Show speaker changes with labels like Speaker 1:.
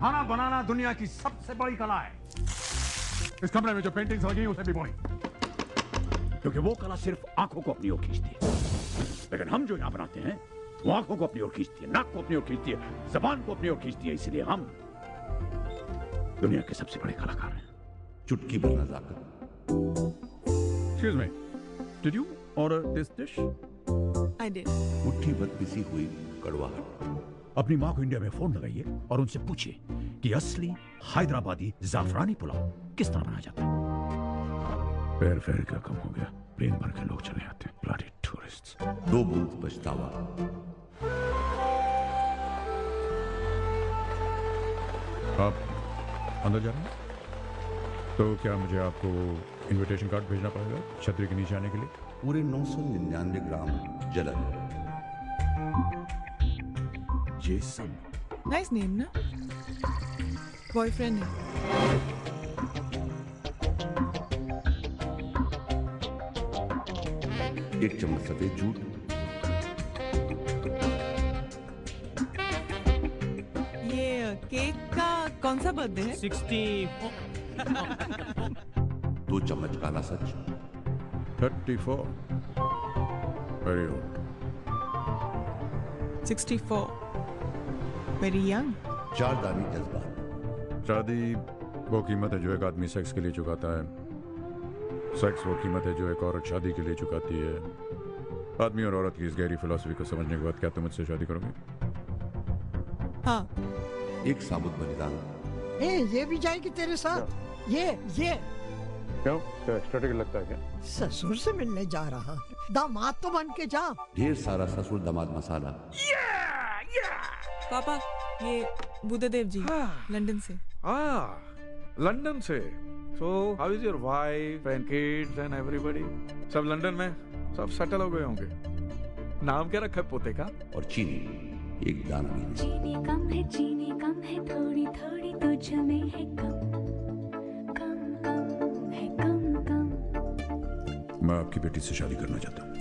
Speaker 1: खाना बनाना दुनिया की सबसे बड़ी कला है। इस कमरे में जो पेंटिंग्स लगी उसे भी बोली। क्योंकि वो कला सिर्फ़ आँखों को अपनी ओर खींचती है। लेकिन हम जो यहाँ बनाते हैं वो आँखों को अपनी ओर खींचती है नाक को अपनी ओर खींचती है जबान को अपनी ओर खींचती है। इसलिए हम दुनिया के सबसे बड़े कलाकार हैं।
Speaker 2: चुटकी भर नजाकत
Speaker 1: me. Did you order this dish?
Speaker 3: I did.
Speaker 2: मुट्ठी भर पिसी हुई कड़वाहट।
Speaker 1: अपनी माँ को इंडिया में फ़ोन लगाइए और उनसे पूछिए कि असली हैदराबादी जाफरानी पुलाव किस तरह बनाया जाता है। फेर फेर का कम हो गया। प्लेन भर के लोग चले आते हैं। टूरिस्ट
Speaker 2: दो बूंद पछतावा।
Speaker 1: आप अंदर जा रहे हैं? तो क्या मुझे आपको इनविटेशन कार्ड भेजना पड़ेगा छतरी के नीचे आने के लिए?
Speaker 2: पूरे 999 ग्राम जलन।
Speaker 1: जेसन
Speaker 3: Nice name, ना? Boyfriend है.
Speaker 2: एक चम्मच सफ़ेद जूट
Speaker 3: ये केक का कौन सा बर्थडे है?
Speaker 4: सिक्सटी
Speaker 2: दो चम्मच काला सच
Speaker 1: thirty four very good
Speaker 3: 64. Very young.
Speaker 2: चार दानी जज्बात।
Speaker 1: शादी वो कीमत है जो एक आदमी सेक्स के लिए चुकाता है। सेक्स वो कीमत है जो एक औरत शादी के लिए चुकाती है। आदमी और औरत की इस गहरी फिलॉसफी को समझने के बाद क्या तुम मुझसे शादी करोगे?
Speaker 3: हाँ।
Speaker 2: एक साबुत बलिदान।
Speaker 5: ए, ये भी जाएगी तेरे साथ। ये ये।
Speaker 1: क्यों? क्या एक्स्ट्रा टिकट लगता है क्या?
Speaker 5: ससुर से मिलने जा रहा दामाद तो बन के जा।
Speaker 2: ढेर सारा ससुर दामाद मसाला।
Speaker 3: पापा ये बुद्धदेव जी हाँ। लंदन से।
Speaker 6: Ah, लंदन से। So how is your wife and kids and everybody सब लंदन में? सब सेटल हो गए होंगे। नाम क्या रखा है पोते का?
Speaker 2: और चीनी एक दाना भी नहीं।
Speaker 7: चीनी कम है चीनी कम है थोड़ी थोड़ी तुझ में है कम। कम कम है कम कम।
Speaker 1: मैं आपकी बेटी से शादी करना चाहता हूँ।